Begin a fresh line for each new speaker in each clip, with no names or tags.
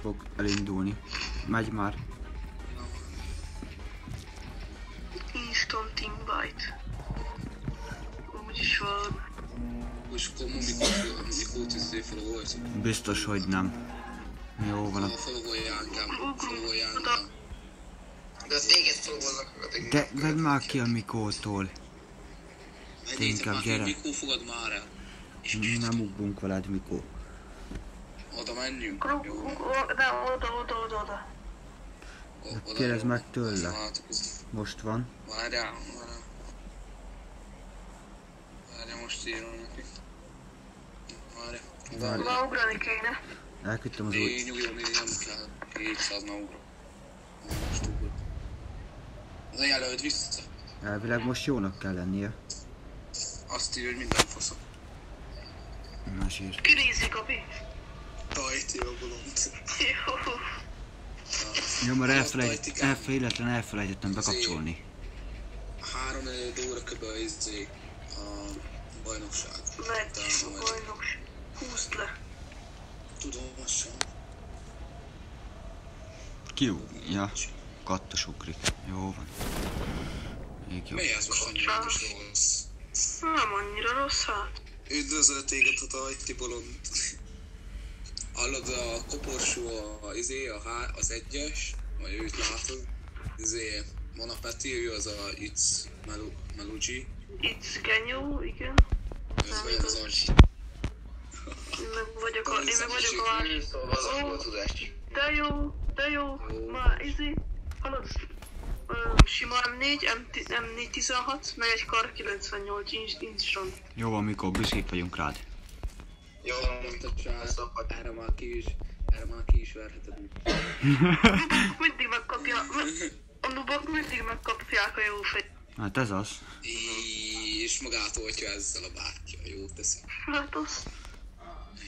fog elindulni. Megy már.
Instant invite. Úgyis van.
És akkor mikor, mikor tűzé felolvajt.
Biztos, hogy nem. Jó van.
A felolvaljál engem,
Oda.
engem.
De az téged
De vedd már ki a Mikótól.
Menjétek
Inkább gyere.
mikor fogad már el? És
Nem ugrunk veled, Mikó.
Oda menjünk.
Kruk,
Jó.
de oda, oda, oda, oda.
O- oda
Kérdezd meg tőle. Most van.
Várjál, várjál. Várjál, most írom neki. Várjál.
Várj.
Oda ugrani kéne.
Elküldtem az
Én
új...
nyugodjon, még nem kell. 700 na ugrok. Most ugrok. Na jelölt vissza.
Elvileg most jónak kell lennie.
Azt írja, hogy minden faszom.
Másért.
Kinézi, kapi.
Tajti a bolond.
Jó.
Jó, mert elfelejt,
tajtikám.
elfelejtetlen elfelejtettem bekapcsolni.
Három negyed óra kb. izé a bajnokság. Utána
a
majd.
bajnoks. Húzd le.
Tudom, azt sem.
Ki? Ja. Kattos ugrik. Jó van. Még jó.
Mi ez most annyira rossz?
Nem annyira rossz, hát.
Üdvözöl téged a tajti bolond. Hallod a koporsó, a, izé, a há, az egyes, vagy őt látod. Izé, van a Peti, ő az a It's Melu, Melugi.
It's genyó, igen.
Ez
Nem
vagy az.
Én meg vagyok a, én meg vagyok a másik.
Az a tudás.
De jó, de jó. Már izé. Hallod? Sima M4, M10 M416, meg egy kar 98 inch, instant.
Jó Mikó, büszkék vagyunk rád.
Jó,
a már ki is, erre már ki is verheted.
Mindig megkapja, a nubok mindig megkapják a jó fej.
Hát ez az.
És magától, hogyha ezzel a bátyja jót teszi.
Hát az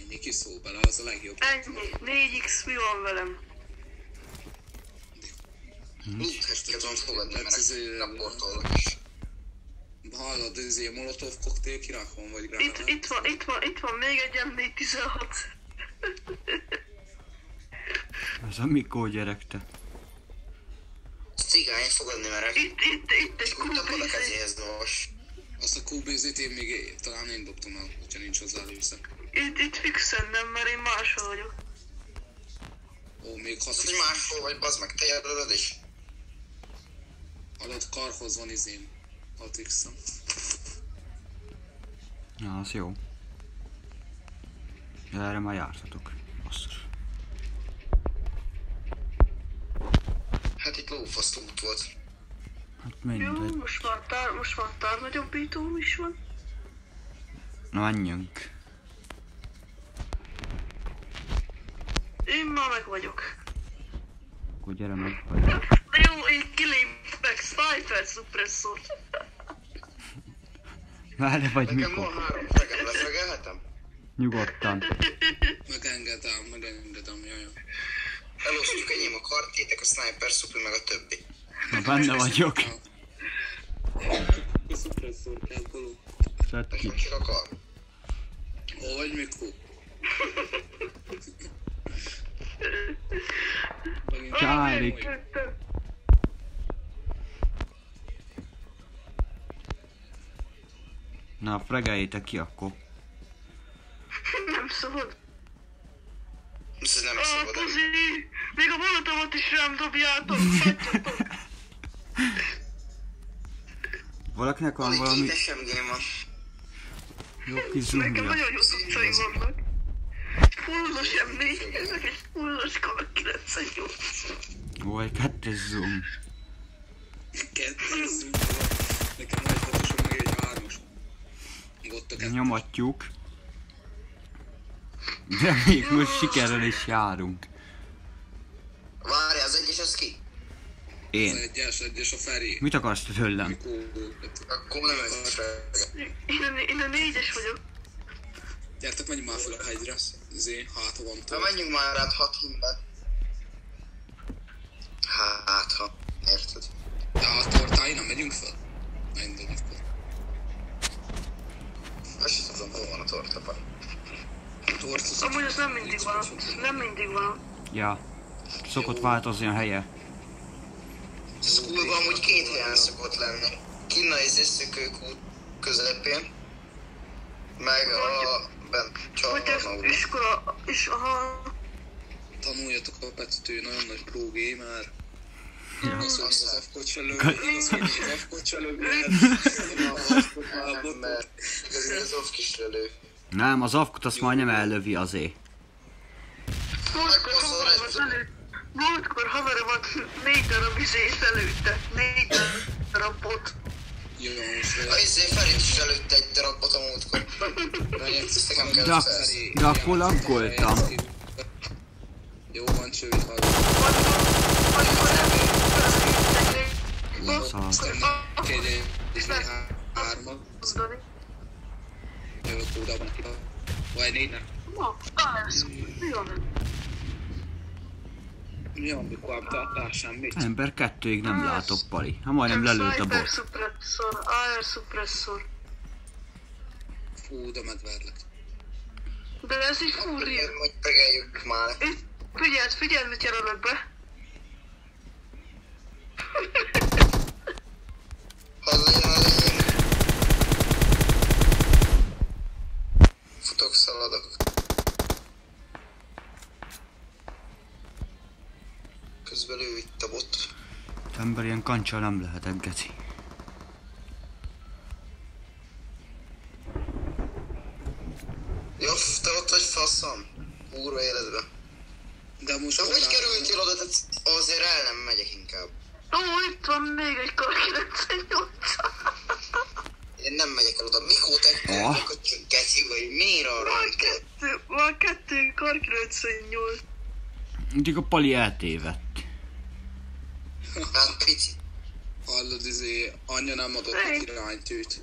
Ennyi kis szó bele, az a legjobb.
ennyi. 4x mi van velem?
Lúthest ki tudom fogadni, mert
Ez
raportolok is.
Hallod, ez ilyen molotov koktél kirakon, vagy
Itt,
gránát?
itt van, itt van, itt van még egy M416.
Ez a Mikó gyerek, te.
Cigány fogadni merek.
Itt, itt, itt egy
oda
kurva
kezéhez nos.
Azt a QBZ-t én még talán én dobtam el, hogyha nincs hozzá lőszer.
Itt, itt fixen nem, mert én máshol vagyok.
Ó, még hat
hogy máshol vagy, bazd meg, te jelölöd is.
Hallod, karhoz van izén. 6 x
Na, az jó. Ja, erre már jártatok. Basszus.
Hát itt lófaszt út volt.
Hát
Jó,
mindegy.
most már tár, most már tárnagyobbítóm is van.
Na, menjünk.
Én már meg vagyok.
Akkor gyere meg. Vagy.
De jó, én kilépek Sniper Suppressor.
Várj, vagy
Nekem
Mikó.
van három fregem, lefregelhetem?
Nyugodtan.
Megengedem, megengedem, jaj.
Elosztjuk enyém a kartétek, a sniper szupli, meg a többi.
Na, benne vagyok.
A szupresszor kell, Koló.
Szedd ki.
Nekem ki akar.
Hogy, Mikó?
Csárik. Na, fregeljétek ki akkor.
Nem szabad.
Ez nem
Ó,
szabad el.
puzi! Még a molotovot is rám dobjátok!
Valakinek van valami
egy SMG van.
jó kis
Nekem
zoomja?
nagyon jó cuccai vannak. Fullos M4, ezek egy fullos kar 98.
Ó, egy kettes zoom.
Kettes zoom. Nekem van egy hatosom, meg egy hármas. Ott a kettő.
Nyomatjuk. De még most sikerrel is járunk.
Várj, az egyes az ki?
Az
Én.
egyes, egyes a Feri.
Mit akarsz tőlem?
Akkor nem frege.
Én a, én a négyes vagyok.
gyertek, menjünk már fel a hegyre. Zé, hát ha van
Na
tól.
menjünk már át hat himbe. Hát ha, érted.
De a tortáin nem megyünk fel? Mindegy,
tudom, hol van a tortapa.
Amúgy az nem mindig van, nem mindig van.
Ja. Szokott változni a helye.
Schoolban amúgy két helyen szokott lenni. Kinn a izé szökőkút közepén, meg a bent
Hogy ez
családban.
iskola, és aha,
Tanuljatok a Petitő, nagyon nagy pro gamer. Az, az lövi,
Ka-
az, lövi,
Nem, mert az off kis lelő.
Nem, az afkot azt majd nem ellövi azért.
múltkor elő, múltkor haveromat négy darab izét előtte, négy darab bot.
A izé Ferit is előtt egy darabot a múltkor.
De, akkor laggoltam.
Jó van, csőt hallgatom. 26. Vagy négynek?
Ma, persze. Mi van?
Mi van, mikor nem tartál semmit?
Ember kettőig nem látok, Pali. Ha majdnem lelőtt a bot.
Air suppressor, air suppressor.
Fú, de medvedlek.
De ez egy kurrier.
Hogy tegeljük már.
Figyeld, figyelmet jelölök be.
Közben ő itt a bot.
Ember ilyen kancsal nem lehetett, geci.
Jó, te ott vagy faszom. Úrva életbe.
De most
Csak hogy kerültél oda, tehát azért el nem megyek inkább.
Ó, itt van még egy kar 98.
Én nem megyek el oda. Mikor te
Ah.
ah. csak geci vagy, miért arra
Van kettő, van kettő kar 98.
Úgyhogy a Pali eltévedt.
Hát pici.
Hallod, izé, anyja nem adott neki iránytűt.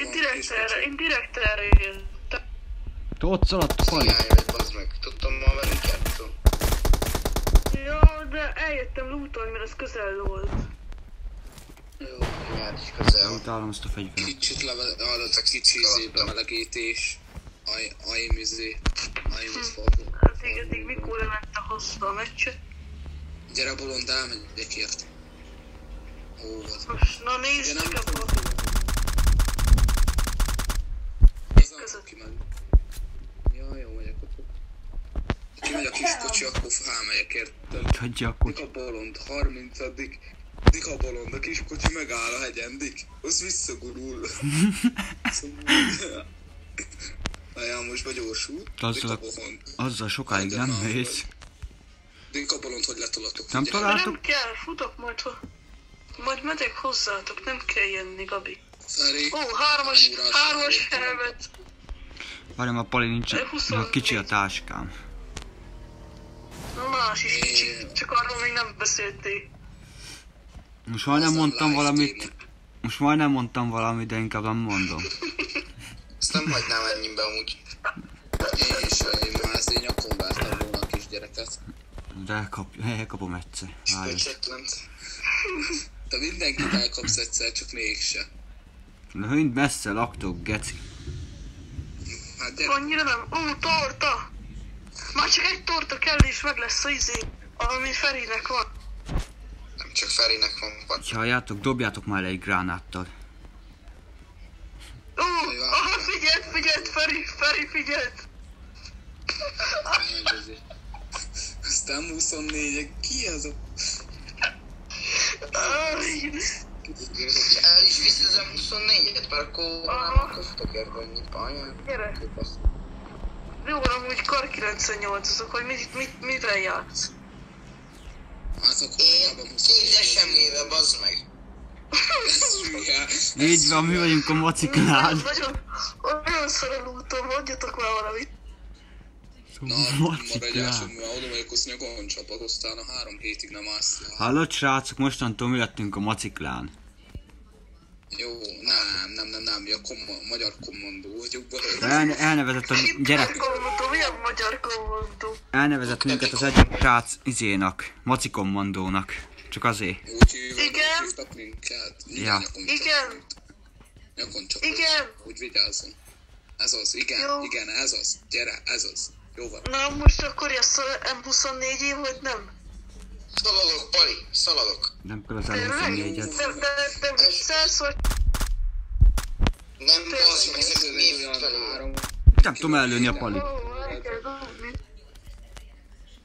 Én, direkt erre, én direkt erre jöttem.
Te ott szaladt a Pali.
Bazd meg. Tudtam ma velünk játszom.
Ja, de eljöttem lootolni, mert ez közel volt.
Jó.
Is közel.
Utálom ezt a fegyvert.
Kicsit leve, hallod, a kicsi izé, bemelegítés. Aj, aim izé, aim az fogó.
Addig, addig mikor lement a hosszú a meccset.
Gyere bolond, elmegyek ért.
Most, na nézd csak a
tudom.
bot.
Ez nem
között.
fog kimenni. Ja, jó megyek ott. Ha kimegy a kis kocsi, akkor felmegyek érted.
Hagyja akkor.
Dik a bolond, 30 Dik a bolond, a kis kocsi megáll a hegyen, Dik. Az visszagurul. Aján, most vagy gyorsul.
Azzal
Dik a
a-. Azzal sokáig nem mész.
Dik a bolond, hogy letolatok.
Nem
Gyere.
talál-
De
Látok.
nem kell, futok majd, ho- majd megyek hozzátok, nem kell jönni, Gabi.
Feri.
Ó, hármas, hármas helmet.
Várjam, a Pali nincs.
Ö, 24.
a Kicsi a táskám.
Más is kicsi, csak arról még nem beszéltél.
Most majdnem mondtam valamit. Most majdnem mondtam valamit, de inkább nem mondom.
Ezt nem hagynám ennyibe amúgy.
És én már azért nyakon vártam volna a kisgyereket.
De elkap, elkapom egyszer. Várj.
Te mindenkit elkapsz egyszer, csak mégse.
De mind messze laktok, geci.
Hát gyere.
Annyira nem. Ó, torta! Már csak egy torta kell és meg lesz a izé, ami Ferinek van.
Nem csak Ferinek van, vagy.
Ha halljátok, dobjátok már egy gránáttal.
Ó, aha, figyeld, figyeld, Feri, Feri, figyeld!
Aztán 24 ki az a...
És el is viszed a 24-et, mert akkor nem akkor futok hogy mit baj.
Gyere. Jó, amúgy kar 98 azok, hogy mit, mit, mivel játsz?
Hát akkor
Én
legalább
két eseményével, bazd meg.
Így van, mi vagyunk a mociklán.
Nagyon, nagyon szorultam, adjatok már valamit.
Na, maradj el, hogy már oda megyek, azt nyakon csapat, aztán a három hétig nem állsz.
Hallott srácok, mostantól mi lettünk a maciklán.
Jó, nem, nem, nem, nem, mi a komma, magyar kommandó vagyok.
El, elnevezett a gyerek,
Kommandó, milyen magyar kommandó?
elnevezett minket az egyik srác izénak, macikommandónak. Csak azért.
Úgy
Igen.
minket.
Ja.
Nyakon
Igen.
Nyakon csapat.
Igen.
Úgy vigyázzon. Ez az, igen,
Jó.
igen, ez az. Gyere, ez az. Jó van.
Na most akkor jössz a M24-én, vagy nem?
Szaladok, Pali, szaladok.
Nem kell az
Tényleg?
M24-et.
De, de, de viccelsz, vagy
Nem bazd meg, ez
három.
Nem tudom ellőni a
kell dobni.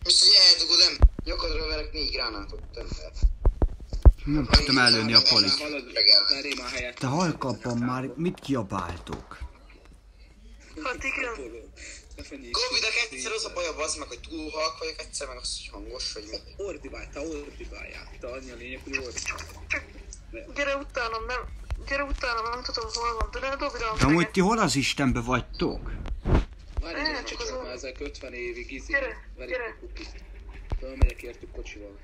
Most, hogy eldugod, nem? Nyakadra verek négy gránátot. Nem fel.
Nem tudtam ellőni a palit. Te halkabban már mit kiabáltok?
Hát igen.
De egyszer az a baj a bazd meg, hogy túl halk vagyok, egyszer meg az, hogy hangos, vagy mi.
Ordibálj, te ordibáljál. Te annyi a lényeg, hogy ordibálj.
Csak gyere utánam, nem... Gyere utánam, nem tudom hol van, de ne dobd rám
De amúgy ti hol az Istenbe vagytok?
Várj,
Ne,
egy
csak az
már ezek 50 évig izé.
Gyere, gyere.
Fölmegyek értük kocsival.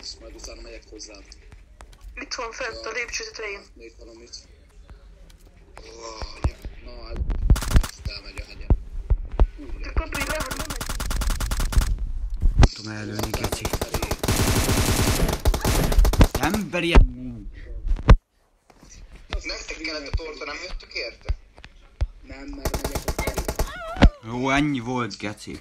És majd utána megyek hozzád.
Itt van fent a lépcső tetején.
Még valamit. Na, hát. Elmegy a hegyen.
Te kapj, le, hogy nem
tudom ellőni, geci. Emberi...
Nektek kellett a torta, nem jöttök érte?
Nem, mert megyek a.
Jó, ennyi volt, geci.